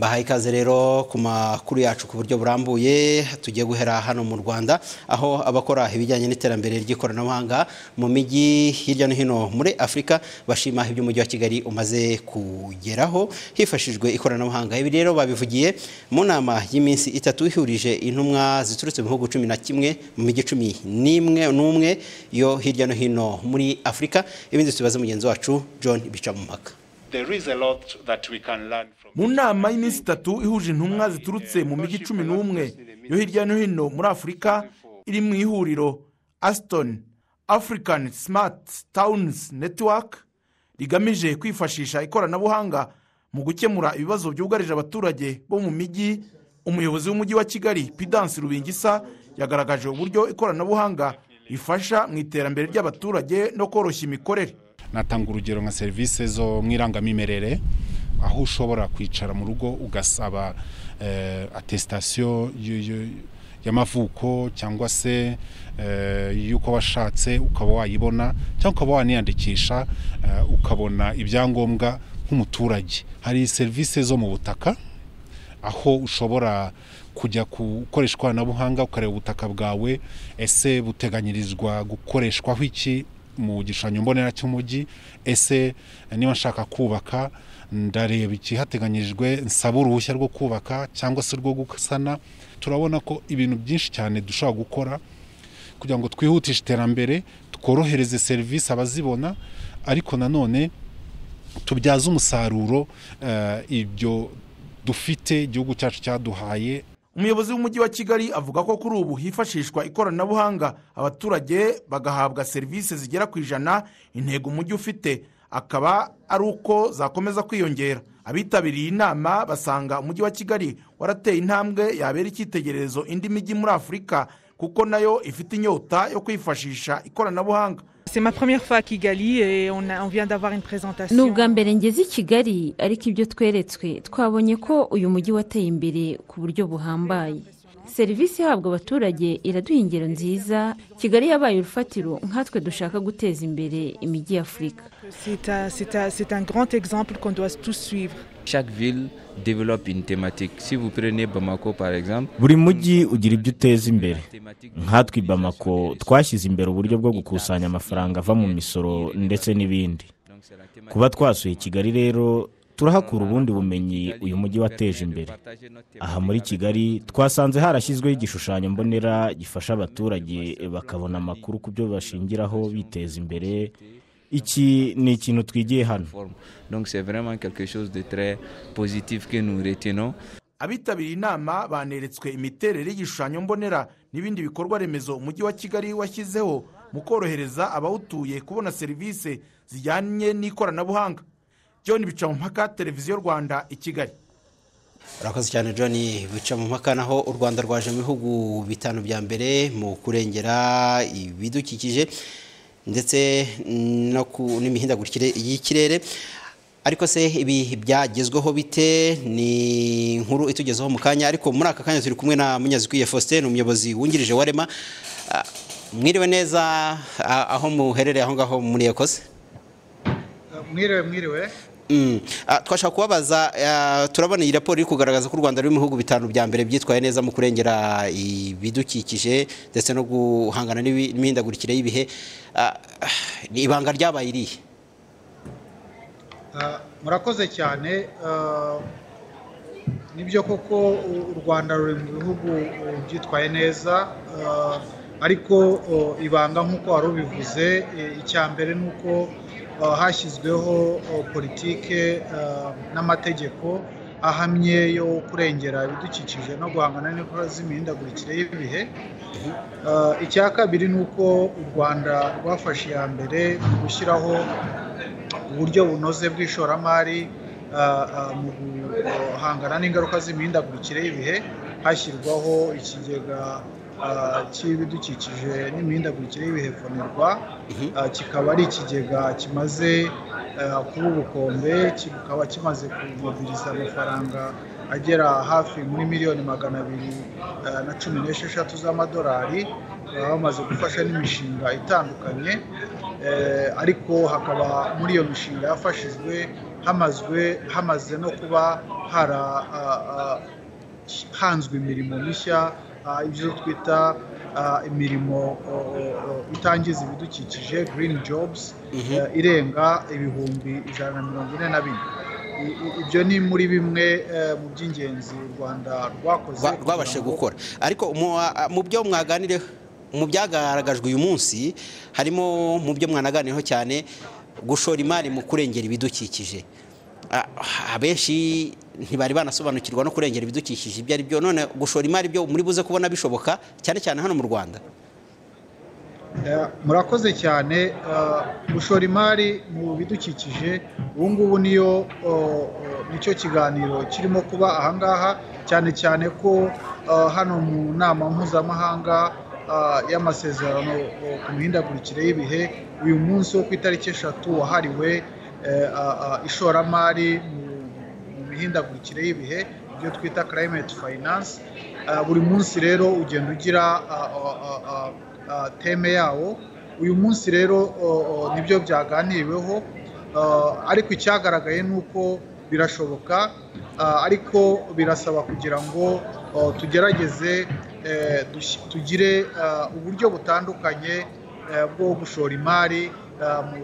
mbahaye ikaze rero ku makuru yacu ku buryo burambuye tugiye guhera hano mu rwanda aho abakora ibijyanye n'iterambere ry'ikoranabuhanga mu mijyi hirya no hino muri afurika bashima ibyo umujyi wa kigali umaze kugeraho hifashishijwe ikoranabuhanga. Ibi rero babivugiye mu nama y'iminsi itatu ihurije intumwa ziturutse mu bihugu cumi na kimwe mu mijyi cumi n'imwe n'umwe yo hirya no hino muri afurika ibindi tubaze mugenzi wacu john bicamumpaka. There is a lot that we can learn from mu nama y'iminsi itatu ihuje intumwa ziturutse mu mijyi cumi n'umwe yo hirya no hino muri afurika iri mu ihuriro. Aston african smart towns network rigamije kwifashisha ikoranabuhanga mu gukemura ibibazo byugarije abaturage bo mu mijyi umuyobozi w'umujyi wa kigali pidansi rubingisa yagaragaje uburyo ikoranabuhanga rifasha mu iterambere ry'abaturage no koroshya imikorere. Natanga urugero nka serivisi zo mu irangamimerere aho ushobora kwicara mu rugo ugasaba eh, atesitasiyo y'amavuko cyangwa se eh, y'uko washatse ukaba wayibona cyangwa ukaba waniyandikisha eh, ukabona ibyangombwa nk'umuturage. Hari serivisi zo mu butaka aho ushobora kujya gukoresha ikoranabuhanga ukareba ubutaka bwawe ese buteganyirizwa gukoreshwaho iki? Mu gishushanyo mbonera cy'umujyi ese niba nshaka kubaka ndareba ikihateganyijwe nsaba uruhushya rwo kubaka cyangwa se rwo gusana. Turabona ko ibintu byinshi cyane dushobora gukora kugira ngo twihutishe iterambere tworohereze serivisi abazibona ariko nanone tubyaze umusaruro eh, ibyo dufite igihugu cyacu cyaduhaye. Umuyobozi w'umujyi wa kigali avuga ko kuri ubu hifashishwa ikoranabuhanga abaturage bagahabwa serivisi zigera ku ijana intego umujyi ufite akaba ari uko zakomeza kwiyongera. Abitabiriye inama basanga umujyi wa kigali warateye intambwe yabera icyitegererezo indi mijyi muri afurika kuko na yo ifite inyota yo kwifashisha ikoranabuhanga C'est ma première fois à Kigali et on, a- on vient d'avoir une présentation. ni ubwa mbere ngeze i kigali ariko ibyo tweretswe twabonye ko uyu mujyi wateye imbere ku buryo buhambaye serivisi ihabwa abaturage iraduha ingero nziza kigali yabaye urufatiro nkatwe dushaka guteza imbere imijyi y'afurika C'est un, c'est un- c'est un grand exemple qu'on doit tous suivre. Chaque ville développe une thématique. Si vous prenez Bamako par exemple, buri mujyi ugira ibyo uteza imbere nkatwe i bamako twashyize imbere uburyo bwo gukusanya amafaranga ava mu misoro ndetse n'ibindi kuba twasuye kigali rero turahakura ubundi bumenyi uyu mujyi wateje imbere aha muri kigali twasanze harashyizweho igishushanyo mbonera gifasha abaturage bakabona amakuru ku byo bashingiraho biteza imbere iki ni ikintu twigiye hano forme. Donc c'est vraiment quelque chose de très positif que nous retenons. abitabiriye inama baneretswe imiterere y'igishushanyo mbonera n'ibindi bikorwa remezo umujyi wa kigali washyizeho mu korohereza abawutuye kubona serivisi zijyanye n'ikoranabuhanga john bicamumpaka televiziyo rwanda i kigali. Urakoze cyane john bica mu mpaka naho u rwanda rwaje mu bihugu bitanu bya mbere mu kurengera ibidukikije ndetse n'imihindagurikire y'ikirere. Ariko se ibi byagezweho bite? Ni inkuru itugezeho mu kanya. Ariko muri aka kanya turi kumwe na munyazikwiye faustin ni umuyobozi wungirije wa rema. Mwiriwe neza ah, aho muherereye aho ngaho muri ekose mwiriwe mwiriwe. Twashaka kubabaza ah, turabona iyi raporo iri kugaragaza ko u rwanda ruri mu bihugu bitanu bya mbere byitwaye neza mu kurengera ibidukikije ndetse no guhangana n'imihindagurikire y'ibihe. Ah, ibanga ryabaye irihe? Ah, murakoze cyane. Ah, ni byo koko u- rwanda ruri mu bihugu byitwaye neza. Ah, ariko oh, ibanga nk'uko wari ubivuze eh, icya mbere ni uko ah, hashyizweho politike n'amategeko ahamye yo kurengera ibidukikije no guhangana n'indwara z'imihindagurikire y'ibihe. Icya kabiri ni uko u rwanda rwafashe iya mbere mu gushyiraho uburyo bunoze bw'ishoramari mu guhangana n'ingaruka z'imihindagurikire y'ibihe. Hashyirwaho ikigega cy'ibidukikije n'imihindagurikire y'ibihe fonerwa Ah, kikaba ari ikigega kimaze ah, kuba ubukombe kikaba kimaze kumobiriza amafaranga agera hafi muri miliyoni magana abiri ah, na cumi n'esheshatu z'amadolari baba bamaze gufasha n'imishinga itandukanye ariko hakaba muri iyo mishinga yafashijwe hamazwe hamaze no kuba harahanzwe imirimo mishya ibyo twita imirimo itangiza ibidukikije green jobs irenga ibihumbi ijana na mirongo ine na bine. Ibyo ni muri bimwe mu by'ingenzi u rwanda rwakoze rwabashe gukora. Ariko mu byo mwaganireho mu byagaragajwe uyu munsi harimo mu byo mwanaganiyeho cyane gushora imari mu kurengera ibidukikije. Abenshi ntibari banasobanukirwa no kurengera ibidukikije. Ibyo ari byo none gushora imari byo muri buze kubona bishoboka cyane cyane hano mu rwanda. Murakoze cyane. Gushora imari mu bidukikije ubu ngubu niyo ni cyo kiganiro kirimo kuba ahangaha cyane cyane ko hano mu nama mpuzamahanga y'amasezerano ku mihindagurikire y'ibihe uyu munsi wo ku itariki eshatu wahariwe ishoramari mu mihindagurikire y'ibihe ibyo twita climate finance. Buri munsi rero ugenda ugira teme yawo. Uyu munsi rero ni byo byaganiriweho ariko icyagaragaye ni uko birashoboka ariko birasaba kugira ngo tugerageze tugire uburyo butandukanye bwo gushora imari mu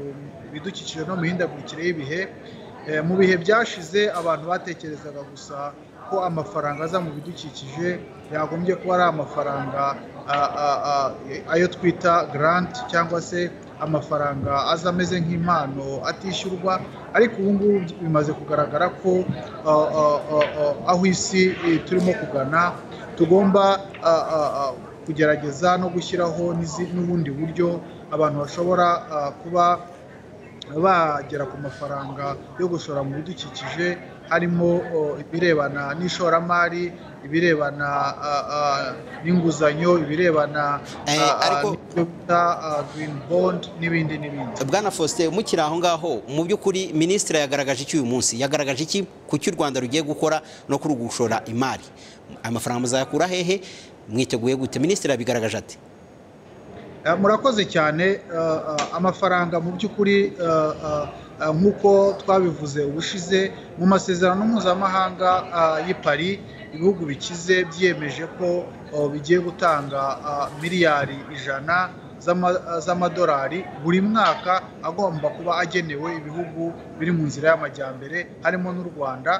bidukikije no mu mihindagurikire y'ibihe. Mu bihe byashize abantu batekerezaga gusa ko amafaranga aza mu bidukikije yagombye kuba ari amafaranga ayo twita garanti cyangwa se amafaranga aza ameze nk'impano atishyurwa. Ariko ubu ngubu bimaze kugaragara ko aho isi turimo kugana tugomba kugerageza no gushyiraho n'ubundi buryo abantu bashobora kuba bagera ku mafaranga yo gushora mu bidukikije harimo ibirebana n'ishoramari ibirebana n'inguzanyo ibirebana green bond n'ibindi n'ibindi. Bwana faustin mukiri aho ngaho mu by'ukuri minisitiri yagaragaje iki uyu munsi? Yagaragaje iki? Ku cyo u rwanda rugiye gukora no kuri gushora imari? Amafaranga muzayakura hehe? Mwiteguye gute? Minisitiri yabigaragaje ati murakoze cyane amafaranga mu by'ukuri nk'uko twabivuze ubushize mu masezerano mpuzamahanga y'i Paris ibihugu bikize byiyemeje ko bigiye gutanga miliyari ijana z'amadolari buri mwaka agomba kuba agenewe ibihugu biri mu nzira y'amajyambere harimo n'u rwanda.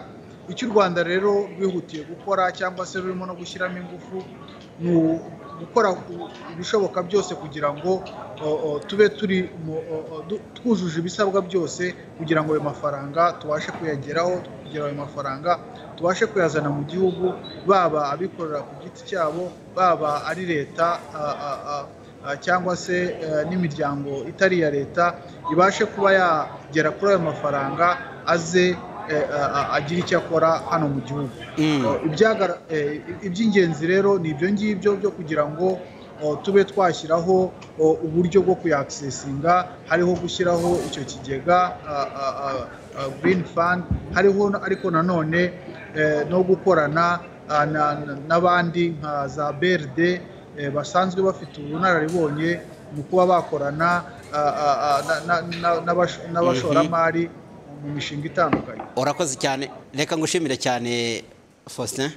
Icyo u rwanda rero rwihutiye gukora cyangwa se rurimo no gushyiramo ingufu ni gukora ibishoboka byose kugira ngo tube turi twujuje ibisabwa byose kugira ngo ayo mafaranga tubashe kuyageraho kugira ayo mafaranga tubashe kuyazana mu gihugu baba abikorera ku giti cyabo baba ari leta cyangwa se n'imiryango itari iya leta ibashe kuba yagera kuri ayo mafaranga aze agira icyo akora hano mu gihugu. Iby'ingenzi rero ni ibyo ngibyo byo kugira ngo tube twashyiraho uburyo bwo kuyakisesinga. Hariho gushyiraho icyo kigega green fund. Hariho ariko nanone no gukorana n'abandi nka za BRD basanzwe bafite ubunararibonye mu kuba bakorana n'abashoramari mu mishinga itandukanye. Urakoze cyane. Reka ngushimire cyane faustin.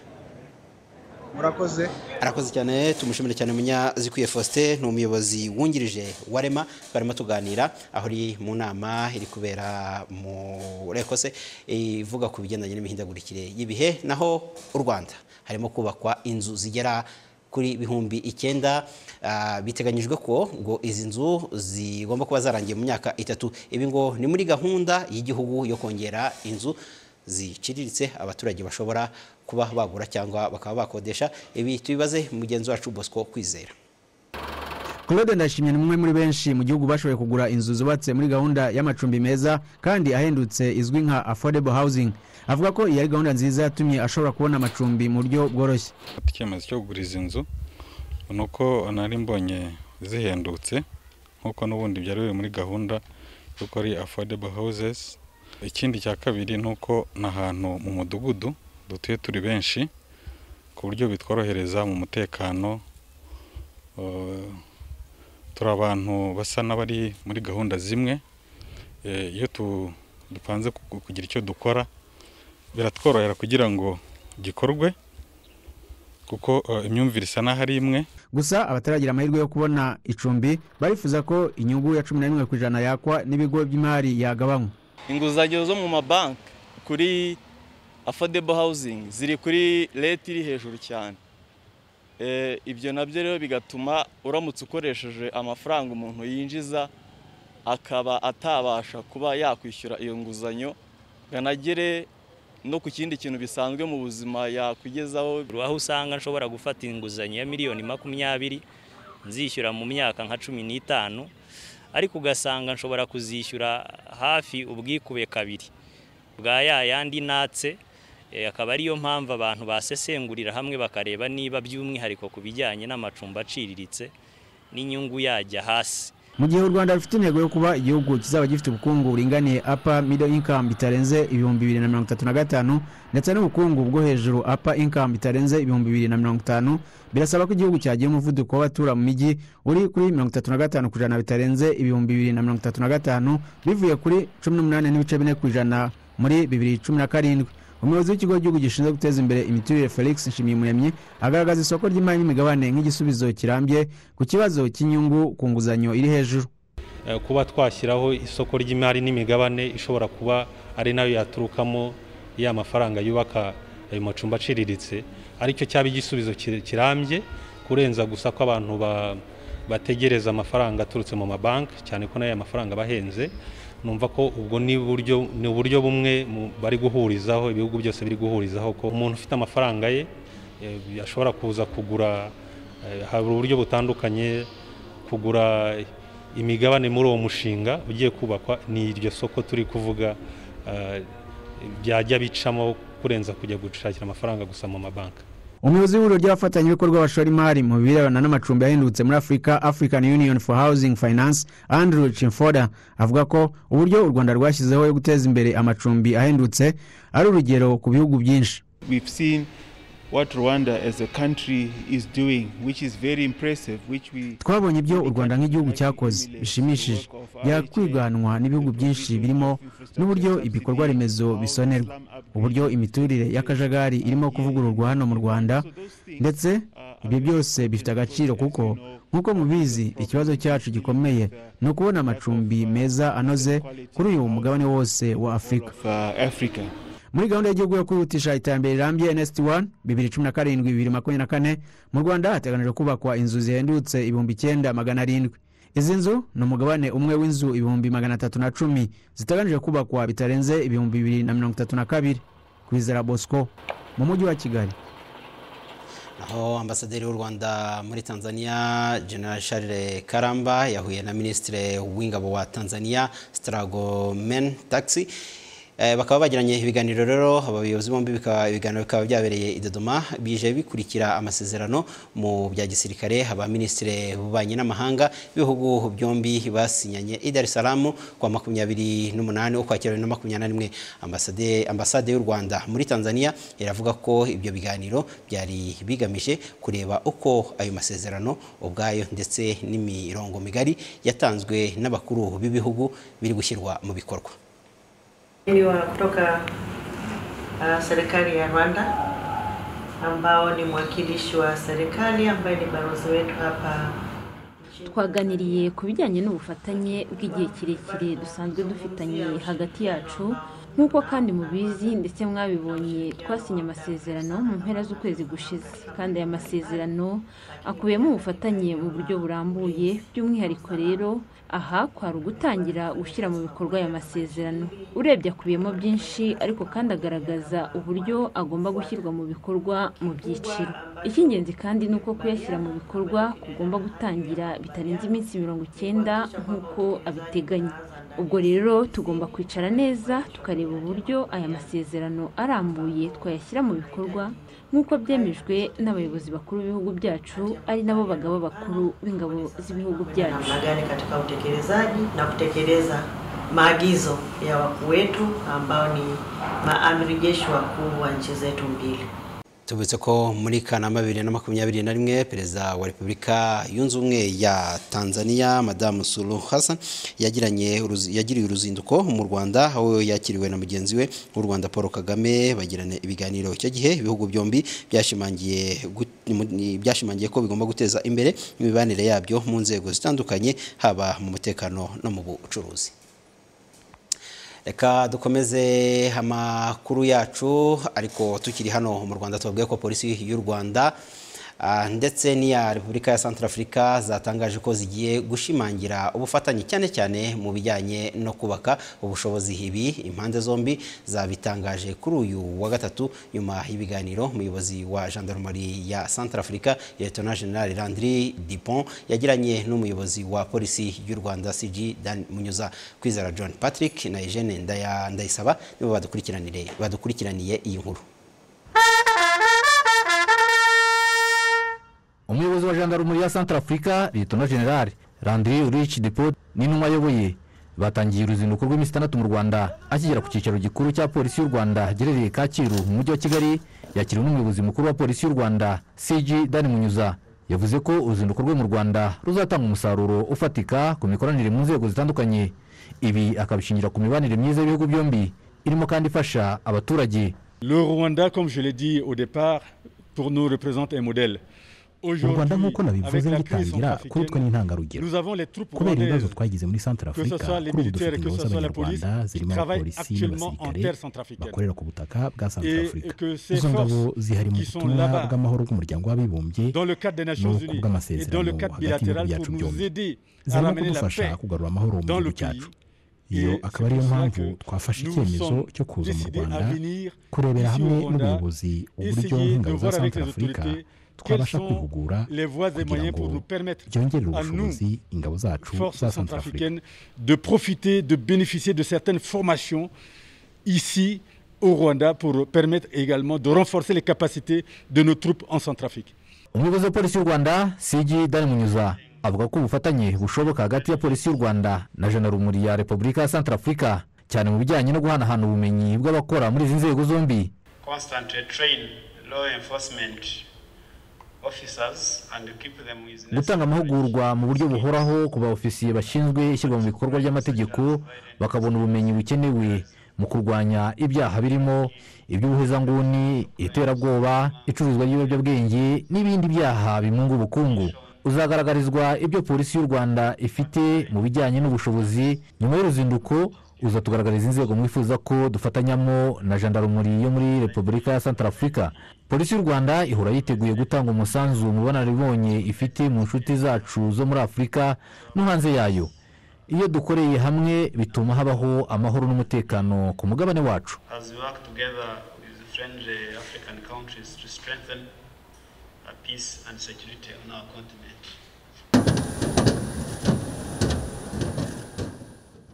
Murakoze. Arakoze cyane. Tumushimire cyane munyazikwiye faustin. Ni umuyobozi wungirije wa rema. Barimo tuganira. Aho uri mu nama iri kubera mu rekose ivuga ku bigendanye n'imihindagurikire y'ibihe. Naho u rwanda. Harimo kubakwa inzu zigera kuri bihumbi icyenda biteganyijwe ko ngo izi nzu zigomba kuba zarangiye mu myaka itatu. Ibi ngo ni muri gahunda y'igihugu yo kongera inzu ziciriritse abaturage bashobora kuba bagura cyangwa bakaba bakodesha. Ibi tubibaze mugenzi wacu bosco kwizera. Claude ndashimye ni umwe muri benshi mu gihugu bashoboye kugura inzu zubatse muri gahunda y'amacumbi meza kandi ahendutse izwi nka affordable housing. Avuga ko iyi ari gahunda nziza yatumye ashobora kubona amacumbi mu buryo bworoshye. Icyemezo cyo kugura izi nzu ni uko nari mbonye zihendutse nk'uko n'ubundi byari biri muri gahunda y'uko ari affordable houses. Ikindi cya kabiri ni uko ni ahantu mu mudugudu dutuye turi benshi ku buryo bitworohereza mu mutekano turi abantu basa n'abari muri gahunda zimwe iyo dupanze ku- kugira icyo dukora biratworohera kugira ngo gikorwe kuko eh, imyumvire isa n'aho ari imwe. Gusa abataragira amahirwe yo kubona icumbi barifuza ko inyungu ya cumi na rimwe ku ijana yakwa n'ibigo by'imari yagabanywa. Inguzanyo zo mu mabanki kuri affordable housing ziri kuri leta iri hejuru cyane. Eh, ibyo na byo rero bigatuma uramutse ukoresheje amafaranga umuntu yinjiza akaba atabasha kuba yakwishyura iyo nguzanyo ngo anagere no ku kindi kintu bisanzwe mu buzima yakwigezaho aho usanga nshobora gufata inguzanyo ya miliyoni makumyabiri nzishyura mu myaka nka cumi n'itanu ariko ugasanga nshobora kuzishyura hafi ubwikube kabiri. Bwa ya yandi natse eh, akaba ariyo mpamvu abantu basesengurira hamwe bakareba niba by'umwihariko ku bijyanye n'amacumbi aciriritse n'inyungu yajya hasi. Mu gihe u rwanda rufite intego yo kuba igihugu kizaba gifite ubukungu buringaniye apa middle income bitarenze ibihumbi bibiri na mirongo itatu na gatanu ndetse n'ubukungu bwo hejuru apa income bitarenze ibihumbi bibiri na mirongo itanu birasaba ko igihugu cyagira umuvuduko w'abatura mu mijyi uri kuri mirongo itatu na gatanu ku ijana bitarenze ibihumbi bibiri na mirongo itatu na gatanu bivuye kuri cumi n'umunani n'ibice bine ku ijana muri bibiri cumi na karindwi. Umuyobozi w'ikigo cy'igihugu gishinzwe guteza imbere imiturire felix nshimiyumuremyi agaragaza isoko ry'imari n'imigabane nk'igisubizo kirambye ku kibazo cy'inyungu ku nguzanyo iri hejuru. Eh, kuba twashyiraho isoko ry'imari n'imigabane ishobora kuba ari na yo yaturukamo ya mafaranga yubaka ayo macumbi aciriritse ari cyo cyaba igisubizo kir- kirambye kurenza gusa ko abantu ba- bategereza amafaranga aturutse mu mabanki cyane ko n'aya mafaranga aba ahenze numva ko ubwo ni uburyo ni uburyo bumwe bari guhurizaho ibihugu byose biri guhurizaho ko umuntu ufite amafaranga ye eh, ashobora kuza kugura eh, hari uburyo butandukanye kugura imigabane muri uwo mushinga ugiye kubakwa. Ni iryo soko turi kuvuga eh, byajya bicamo kurenza kujya gushakira amafaranga gusa mu mabanki. Umuyobozi w'ihuriro ry'abafatanyabikorwa bashora imari mu birebana n'amacumbi ahendutse muri afurika african union for housing finance andrew chimfoda avuga ko uburyo u rwanda rwashyizeho yo guteza imbere amacumbi ahendutse ari urugero ku bihugu byinshi. Twabonye ibyo u rwanda nk'igihugu cyakoze. Bishimishije. byakwiganwa n'ibihugu byinshi birimo n'uburyo ibikorwa remezo bisonerwa. uburyo imiturire y'akajagari irimo kuvugururwa hano mu rwanda. Ndetse ibyo byose bifite agaciro kuko nk'uko mubizi ikibazo cyacu gikomeye ni ukubona amacumbi meza anoze kuri uyu mugabane wose wa afurika uh. Muri gahunda y'igihugu yo kwihutisha iterambere rirambye nsd 1 bibiri cumi na karindwi bibiri makumyabiri na kane mu rwanda hateganijwe kubakwa inzu zihendutse ibihumbi icyenda magana arindwi. Izi nzu ni umugabane umwe w'inzu ibihumbi magana atatu na cumi ziteganijwe kubakwa bitarenze ibihumbi bibiri na mirongo itatu na kabiri. Kwizera bosco mu mujyi wa kigali. Aho ambasaderi w'u rwanda muri tanzania general charles karamba yahuye na minisitiri w'ingabo wa tanzania strago men taxi. Bakaba bagiranye ibiganiro rero abayobozi bombi ibiganiro bikaba byabereye i Dodoma bije bikurikira amasezerano mu bya gisirikare abaminisitiri b'ububanyi n'amahanga b'ibihugu byombi basinyanye. I Dar es Salaam kwa makumyabiri n'umunani ukwakira bibiri na makumyabiri na rimwe ambasade y'u Rwanda muri Tanzania iravuga ko ibyo biganiro byari bigamije kureba uko ayo masezerano ubwayo ndetse n'imirongo migari yatanzwe n'abakuru b'ibihugu biri gushyirwa mu bikorwa. Wa kutoka uh, serikali ya Rwanda ambao ni mwakilishi wa serikali ambaye ni balozi wetu hapa twaganiriye ku bijyanye n'ubufatanye bw'igihe kirekire dusanzwe dufitanye hagati yacu. Nk'uko kandi mubizi ndetse mwabibonye twasinye amasezerano mu mpera z'ukwezi gushize. Kandi aya masezerano akubiyemo ubufatanye mu buryo burambuye by'umwihariko rero aha kwari ugutangira gushyira mu bikorwa aya masezerano. Urebye akubiyemo byinshi ariko kandi agaragaza uburyo agomba gushyirwa mu bikorwa mu byiciro. Icy'ingenzi kandi ni uko kuyashyira mu bikorwa kugomba gutangira bitarenze iminsi mirongo icyenda nk'uko abiteganya. Ubwo rero tugomba kwicara neza tukareba uburyo aya masezerano arambuye twayashyira mu bikorwa nk'uko byemejwe n'abayobozi bakuru b'ibihugu byacu ari nabo bagabo bakuru b'ingabo z'ibihugu byacu namna katika utekelezaji na kutekeleza maagizo ya wakuu wetu ambao ni maamiri jeshi wakuu wa nchi zetu mbili. Tubutse ko muri kanama bibiri na makumyabiri na rimwe perezida wa repubulika yunze ubumwe ya tanzania madamu suluhu hassan yagiranye yagiriye uruzinduko mu rwanda aho yakiriwe na mugenzi we w'u rwanda paul kagame bagirana ibiganiro icyo gihe ibihugu byombi byashimangiye byashimangiye ko bigomba guteza imbere imibanire yabyo mu nzego zitandukanye haba mu mutekano no mu bucuruzi. Reka dukomeze amakuru yacu ariko tukiri hano mu rwanda tubabwiye ko polisi y'u rwanda ndetse n'iya repubulika ya santarafurika zatangaje ko zigiye gushimangira ubufatanye cyane cyane mu bijyanye no kubaka ubushobozi. Ibi impande zombi zabitangaje kuri uyu wa gatatu nyuma y'ibiganiro umuyobozi wa gendarmerie ya santarafurika leta general landry dupont yagiranye n'umuyobozi wa polisi y'u rwanda cg dan munyuza. Kwizera john patrick na eugene ndayisaba nibo badukurikiranire badukurikiraniye iyi nkuru. Umuyobozi wa jandarumuri ya santara afurika liyetona generale landry urich depot n'intumwa ayoboye batangiye uruzinduko rw'iminsi itandatu mu rwanda akigera ku cyicaro gikuru cya polisi y'u rwanda giherereye kacyiru mu mujyi wa kigali yakiriwe n'umuyobozi mukuru wa polisi y'u rwanda cg dani munyuza. Yavuze ko uruzinduko rwe mu rwanda ruzatanga umusaruro ufatika ku mikoranire mu nzego zitandukanye ibi akabishingira ku mibanire myiza y'ibihugu byombi. Irimo kandi ifasha abaturage. Le Rwanda, comme je l'ai dit au départ, pour nous représente un modèle. U rwanda nk'uko nabivuze ngitangira kuri twe ni intangarugero kubera ibibazo twagize muri santara afurika kuri ubu dufite ingabo z'abanyarwanda zirimo abapolisi n'abasirikare bakorera ku butaka bwa santara afurika izo ngabo zihari mu butumwa bw'amahoro bw'umuryango w'abibumbye no ku bw'amasezerano hagati y'ibihugu byacu byombi. zirimo kudufasha kugarura amahoro mu gihugu cyacu. iyo akaba ariyo mpamvu twafashe icyemezo cyo kuza mu rwanda kurebera hamwe n'ubuyobozi uburyo nk'ingabo za santara afurika twabasha kwihugura kugira ngo byongerere ubushobozi ingabo zacu za centrafrique de profiter de bénéficier de certaines formations ici au Rwanda pour permettre également de renforcer les capacités de nos troupes en Centrafrique. umuyobozi wa polisi y'u rwanda cg dani munyuza avuga ko ubufatanye bushoboka hagati ya polisi y'u rwanda na jandarumuri ya repubulika ya centrafrica cyane mu bijyanye no guhanahana ubumenyi bw'abakora muri izi nzego zombi gutanga amahugurwa mu buryo buhoraho ku baofisiye bashinzwe ishyirwa mu bikorwa ry'amategeko bakabona ubumenyi bukenewe mu kurwanya ibyaha birimo iby'ubuhezanguni iterabwoba icuruzwa ry'ibiyobyabwenge n'ibindi byaha bimunga ubukungu. Uzagaragarizwa ibyo polisi y'u rwanda ifite mu bijyanye n'ubushobozi nyuma y'uruzinduko uzatugaragariza inzego mwifuza ko dufatanyamo na jandarumuri yo muri repubulika ya santara afurika polisi y'u rwanda ihora yiteguye gutanga umusanzu mu bunararibonye ifite mu nshuti zacu zo muri afurika no hanze yayo. Iyo dukoreye hamwe bituma habaho amahoro n'umutekano ku mugabane wacu. Strengthen uh, peace and security on our continent.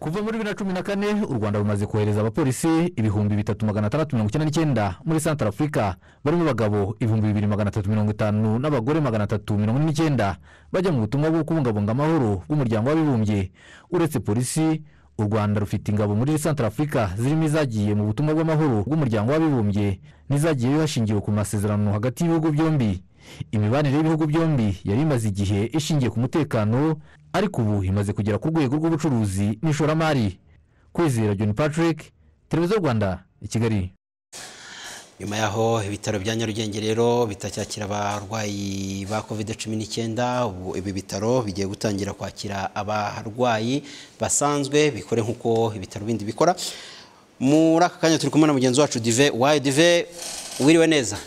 Kuva muri bibiri na cumi na kane u rwanda rumaze kohereza abapolisi ibihumbi bitatu magana atandatu mirongo icyenda n'icyenda muri santara afurika barimo abagabo ibihumbi bibiri magana atatu mirongo itanu n'abagore magana atatu mirongo ine n'icyenda. Bajya mu butumwa bwo kubungabunga amahoro bw'umuryango w'abibumbye. Uretse polisi u rwanda rufite ingabo muri santara afurika zirimo izagiye mu butumwa bw'amahoro bw'umuryango w'abibumbye n'izagiyeyo hashingiwe ku masezerano hagati y'ibihugu byombi. Imibanire y'ibihugu byombi yari imaze igihe ishingiye ku mutekano ariko ubu imaze kugera ku rwego rw'ubucuruzi n'ishoramari. Kwizera john patrick televiziyo rwanda i kigali. Nyuma yaho ibitaro bya nyarugenge rero bitacyakira abarwayi ba covid cumi n'icyenda ubu ibi bitaro bigiye gutangira kwakira abarwayi basanzwe bikore nk'uko ibitaro bindi bikora. Muri aka kanya turi kumwe na mugenzi wacu dive wayo dive? Wiriwe neza.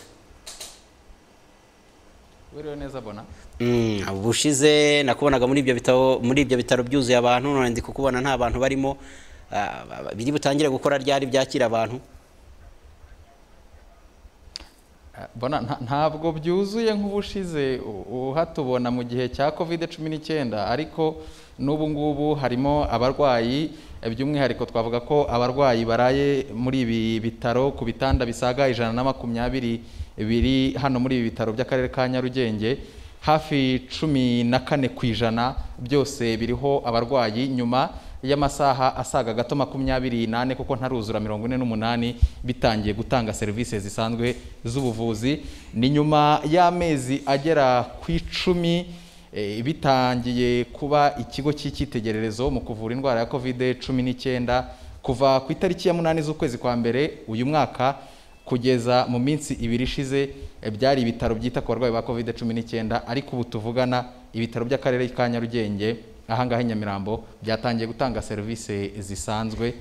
Wiriwe neza bona? Ubushize nakubonaga muri ibyo bitaro muri ibyo bitaro byuzuye abantu none ndi kukubona nta bantu barimo. Biri butangire gukora ryari byakira abantu? Bona ntabwo byuzuye nk'ubushize. Uhatubona mu gihe cya covid cumi n'icyenda. Ariko n'ubu ngubu harimo abarwayi by'umwihariko twavuga ko abarwayi baraye muri ibi bitaro ku bitanda bisaga ijana na makumyabiri biri hano muri ibi bitaro by'akarere ka nyarugenge. Hafi cumi na kane ku ijana byose biriho abarwayi. Nyuma y'amasaha asaga gato makumyabiri n'ane kuko ntaruzura mirongo ine n'umunani bitangiye gutanga serivisi zisanzwe z'ubuvuzi. Ni nyuma y'amezi agera ku icumi eh, bitangiye kuba ikigo cy'icyitegererezo mu kuvura indwara ya covid cumi n'icyenda kuva ku itariki ya munani z'ukwezi kwa mbere uyu mwaka kugeza mu minsi ibiri ishize eh, byari ibitaro byita ku barwayi ba covid cumi n'icyenda ariko ubu tuvugana ibitaro by'akarere ka nyarugenge ahangaha i nyamirambo byatangiye gutanga serivisi zisanzwe.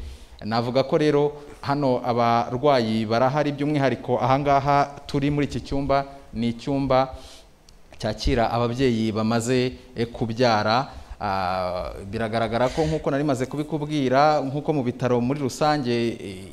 Navuga ko rero hano abarwayi barahari by'umwihariko ahangaha turi muri iki cyumba ni icyumba cyakira ababyeyi bamaze eh, kubyara. Biragaragara ko nk'uko nari maze kubikubwira nk'uko mu bitaro muri rusange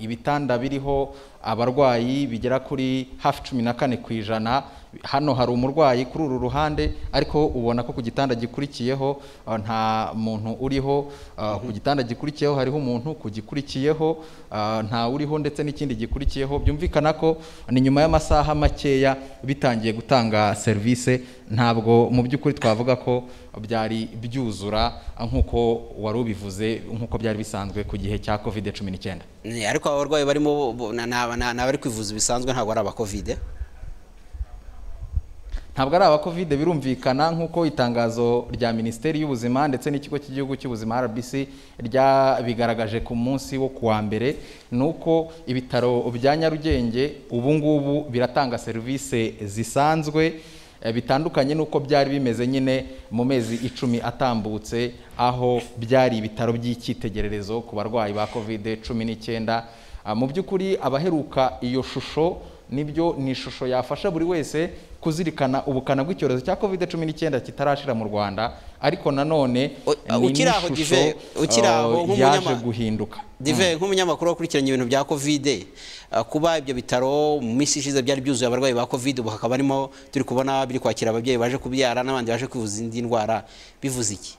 ibitanda biriho abarwayi bigera kuri hafi cumi na kane ku ijana hano hari umurwayi kuri uru ruhande ariko ubona ko ku gitanda gikurikiyeho ah, nta muntu uriho. Ah, ku gitanda gikurikiyeho hariho umuntu ku gikurikiyeho ah, nta uriho ndetse n'ikindi gikurikiyeho. Byumvikana ko ni nyuma y'amasaha makeya bitangiye gutanga serivisi ntabwo mu by'ukuri twavuga ko byari byuzura nk'uko wari ubivuze nk'uko byari bisanzwe ku gihe cya covid cumi n'icyenda. Ni, ariko aba barwayi barimo ni abari kwivuza bisanzwe ntabwo ari aba covid. Ntabwo ari aba covid birumvikana nk'uko itangazo rya minisiteri y'ubuzima ndetse n'ikigo cy'igihugu cy'ubuzima rbc ryabigaragaje ku munsi wo kuwa mbere ni uko ibitaro bya nyarugenge ubu ngubu biratanga serivisi zisanzwe eh, bitandukanye n'uko byari bimeze nyine mu mezi icumi atambutse aho byari ibitaro by'icyitegererezo ku barwayi ba covid cumi n'icyenda. Ah, mu by'ukuri abaheruka iyo shusho ni byo ni ishusho yafasha buri wese kuzirikana ubukana bw'icyorezo cya covid cumi n'icyenda kitarashira mu rwanda ariko nanone ukiri aho, Dive, ukiri aho, uh, yaje guhinduka. Dive nk'umunyamakuru wakurikiranye ibintu bya covid uh, kuba ibyo bitaro mu minsi ishize byari byuzuye abarwayi ba covid ubu hakaba harimo turi kubona biri kwakira ababyeyi baje kubyara n'abandi baje kwivuza indi ndwara bivuze iki?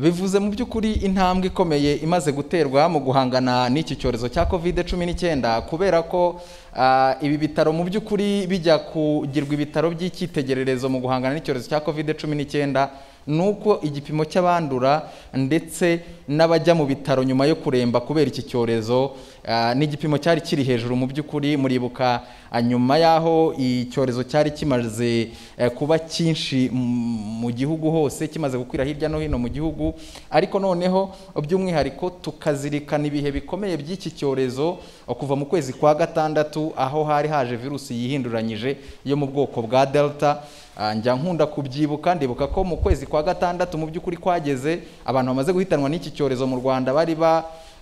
Bivuze mu by'ukuri intambwe ikomeye imaze guterwa mu guhangana n'iki cyorezo cya covid cumi n'icyenda kubera ko ah, ibi bitaro mu by'ukuri bijya kugirwa ibitaro by'icyitegererezo mu guhangana n'icyorezo cya covid cumi n'icyenda ni uko igipimo cy'abandura ndetse n'abajya mu bitaro nyuma yo kuremba kubera iki cyorezo ah, n'igipimo cyari kiri hejuru mu by'ukuri muribuka ah, nyuma y'aho icyorezo cyari kimaze eh, kuba cyinshi mu gihugu hose kimaze gukwira hirya no hino mu gihugu ariko noneho by'umwihariko tukazirikana ibihe bikomeye by'iki cyorezo kuva mu kwezi kwa gatandatu aho hari haje virusi yihinduranyije yo mu bwoko bwa delta. Ah, njya nkunda kubyibuka ndibuka ko mu kwezi kwa gatandatu mu by'ukuri kwageze abantu bamaze guhitanwa n'iki cyorezo mu rwanda bari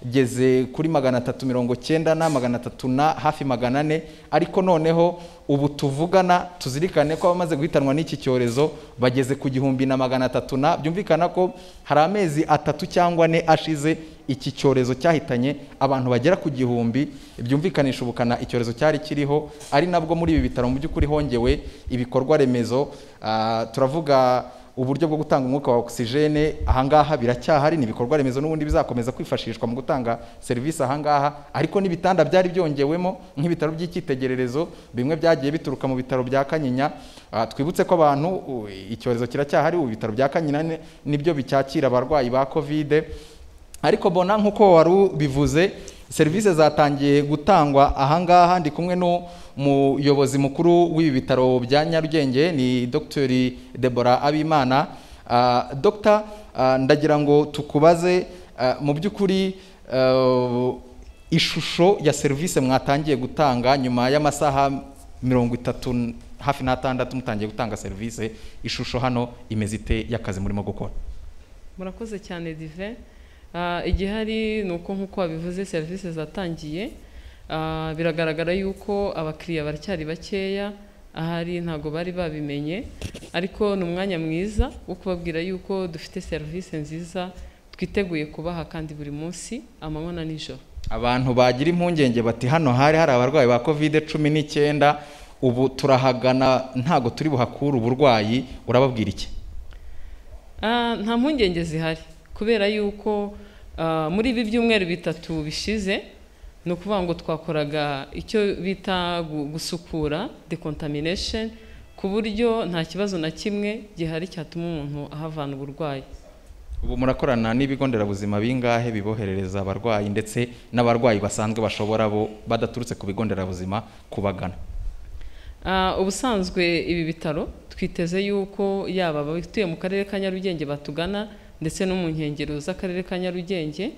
bageze kuri magana atatu mirongo cyenda na magana atatu na hafi magana ane. Ariko noneho ubu tuvugana tuzirikane ko abamaze guhitanwa n'iki cyorezo bageze ku gihumbi na magana atatu na byumvikana ko hari amezi atatu cyangwa ane ashize iki cyorezo cyahitanye abantu bagera ku gihumbi. Byumvikanisha ubukana icyorezo cyari kiriho ari nabwo muri ibi bitaro mu by'ukuri hongewe ibikorwa remezo Ah, turavuga uburyo bwo gutanga umwuka wa ogisijene ahangaha biracyahari ni ibikorwa remezo n'ubundi bizakomeza kwifashishwa mu gutanga serivisi ahangaha ariko n'ibitanda byari byongewemo nk'ibitaro by'icyitegererezo bimwe byagiye bituruka mu bitaro bya kanyinya. Ah, twibutse ko abantu icyorezo kiracyahari ubu bitaro bya kanyinya nibyo bicyakira abarwayi ba kovide ariko bona nk'uko wari ubivuze serivisi zatangiye gutangwa. Ahangaha ndi kumwe n'umuyobozi mukuru w'ibi bitaro bya nyarugenge ni dr. Debora abimana Ah, dr ah, ndagira ngo tukubaze ah, mu by'ukuri ishusho ya serivisi mwatangiye gutanga nyuma y'amasaha mirongo itatu hafi n'atandatu mutangiye gutanga serivisi ishusho hano imeze ite y'akazi murimo gukora? Murakoze cyane dive igihari ni uko nk'uko wabivuze serivisi zatangiye Ah, biragaragara yuko abakiriya baracyari bakeya ahari ntabwo bari babimenye ariko ni umwanya mwiza wo kubabwira yuko dufite serivisi nziza twiteguye kubaha kandi buri munsi amanywa na nijoro. Abantu bagira impungenge bati hano hari hari abarwayi ba kovide cumi n'icyenda ubu turahagana ntago turi buhakure uburwayi. Urababwira iki? Ah, nta mpungenge zihari kubera yuko ah, muri ibi byumweru bitatu bishize ni ukuvuga ngo twakoraga icyo bita gu- gusukura decontamination ku buryo nta kibazo na kimwe gihari cyatuma umuntu ahavana uburwayi. Ubu murakorana n'ibigo nderabuzima bingahe biboherereza abarwayi ndetse n'abarwayi basanzwe bashobora bo badaturutse ku bigo nderabuzima kubagana? Ah, ubusanzwe ibi bitaro twiteze yuko yaba abatuye mu karere ka nyarugenge batugana ndetse no mu nkengero z'akarere ka nyarugenge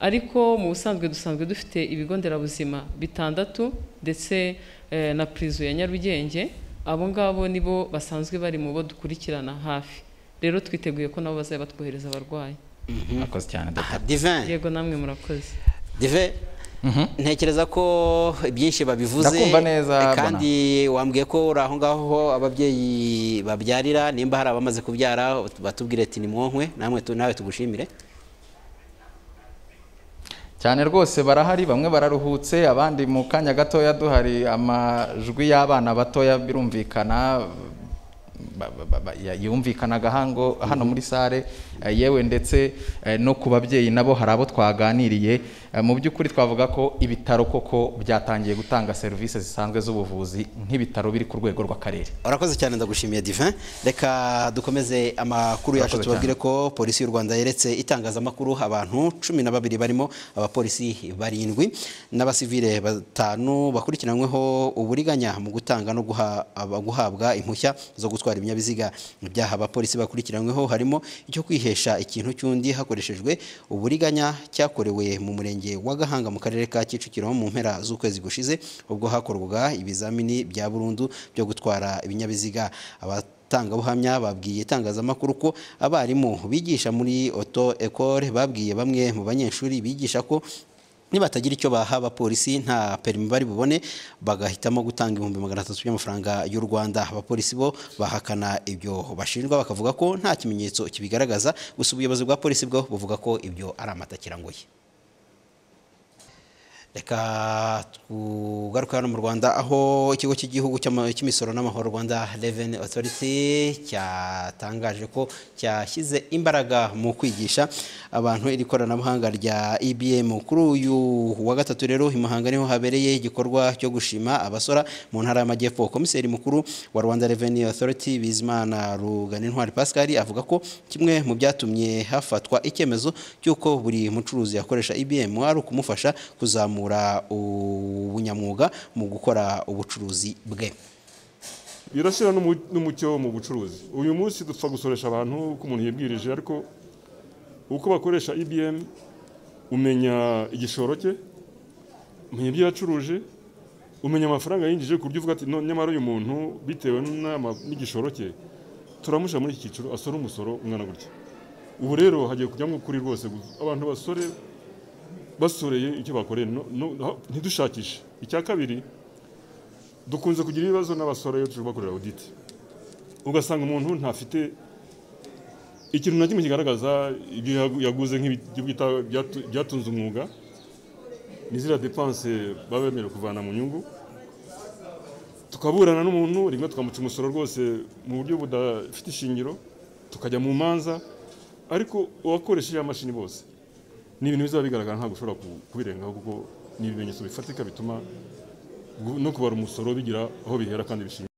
ariko mu busanzwe dusanzwe dufite ibigo nderabuzima bitandatu ndetse eh, na pirizo ya nyarugenge abo ngabo nibo basanzwe bari mu bo dukurikirana hafi. Rero twiteguye ko nabo bazajya batwohereza abarwayi. Murakoze cyane Aha, divin. Yego namwe murakoze. Dive ntekereza ko byinshi babivuze kandi wambwiye ko uri aho ngaho ababyeyi babyarira. Nimba hari abamaze kubyara batubwire ati ni mwonkwe namwe nawe tugushimire. Cyane rwose barahari bamwe bararuhutse abandi mu kanya gatoya duhari amajwi y'abana batoya birumvikana ba- ba- ba- ba- ya- yumvikanaga hango hano muri sare eh, yewe ndetse eh, no ku babyeyi nabo hari abo twaganiriye. Eh, mu by'ukuri twavuga ko ibitaro koko byatangiye gutanga serivisi zisanzwe z'ubuvuzi nk'ibitaro biri ku rwego rw'akarere. Urakoze cyane ndagushimiye divin. Reka dukomeze amakuru yacu tubabwire ko polisi y'u rwanda yeretse itangazamakuru abantu cumi na babiri barimo abapolisi barindwi n'abasivile batanu bakurikiranyweho uburiganya mu gutanga no guha- guhabwa impushya zo gutwara ibinyabiziga. Byaha abapolisi bakurikiranyweho harimo icyo kwihesha ikintu cy'undi hakoreshejwe uburiganya cyakorewe mu murenge wa gahanga mu karere ka kicukiro mu mpera z'ukwezi gushize ubwo hakorwaga ibizamini bya burundu byo gutwara ibinyabiziga. Abatangabuhamya babwiye itangazamakuru ko abarimu bigisha muri auto ecole babwiye bamwe mu banyeshuri bigisha ko nibatagira icyo baha abapolisi nta perimi bari bubone bagahitamo gutanga ibihumbi magana atatu by'amafaranga y'u rwanda. Abapolisi bo bahakana ibyo bashinjwa bakavuga ko nta kimenyetso kibigaragaza. Gusa ubuyobozi bwa polisi bwo buvuga ko ibyo ari amatakirangoye reka tugaruke hano mu rwanda aho ikigo cy'igihugu cy'imisoro n'amahoro rwanda reveni otoriti cyatangaje ko cyashyize imbaraga mu kwigisha abantu iri koranabuhanga rya ibm kuri uyu wa gatatu rero i muhanga ni ho habereye igikorwa cyo gushima abasora mu ntara y'amajyepfo. Komiseri mukuru wa rwanda reveni otoriti bizimana ruganintwari pascal avuga ko kimwe mu byatumye hafatwa icyemezo cy'uko buri mucuruzi yakoresha ibm ari ukumufasha kuzamura ubunyamwuga mu gukora ubucuruzi bwe. Birashyira n'umu- n'umucyo mu bucuruzi. Uyu munsi dupfa gusoresha abantu uko umuntu yibwirije ariko uko bakoresha ibm umenya igishoro cye umenya ibyo yacuruje umenya amafaranga yinjije ku buryo uvuga ati "No, nyamara uyu muntu bitewe n'igishoro cye turamushyira muri iki cyiciro asora umusoro ungana gutya. Ubu rero hagiye kujyamo ukuri rwose abantu basore basoreye icyo bakoreye. Ntidushakishe. Icya kabiri dukunze kugira ibibazo n'abasore iyo turi bakorera audit. Ugasanga umuntu ntafite ikintu na kimwe kigaragaza ibyo yagu- yaguze nk'ibyo byatunze umwuga. Ni ziriya depanse baba bemerewe kuvana mu nyungu. Tukaburana n'umuntu rimwe tukamuca umusoro rwose mu buryo budafite ishingiro tukajya mu manza. Ariko uwakoresheje ya mashini bose ni ibintu bizaba bigaragara ntabwo ushobora ku- kubirengaho kuko ni ibimenyetso bifatika bituma no kubara umusoro bigira aho bihera kandi bishingiye